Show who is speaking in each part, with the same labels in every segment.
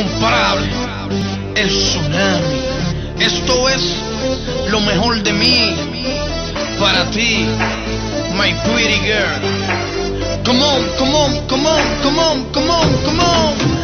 Speaker 1: incomparable, el tsunami. Esto es lo mejor de mí para ti, my pretty girl. Come on, come on, come on, come on, come on, come on.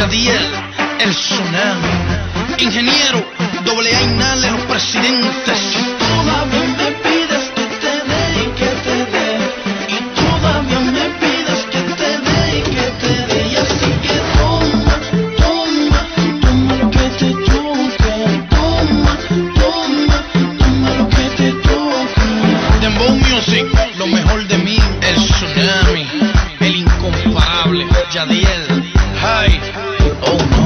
Speaker 1: Yadiel, el tsunami. Ingeniero, doble A inale, los presidentes.
Speaker 2: Todavía me pides que te dé y que te dé. Y todavía me pides que te dé y que te dé. Y así que toma, toma, toma lo que te toca. Toma, toma, toma lo que te toca.
Speaker 1: Dembow Music, lo mejor de mí, el tsunami. El incomparable, Yadiel. Hi. Oh. my.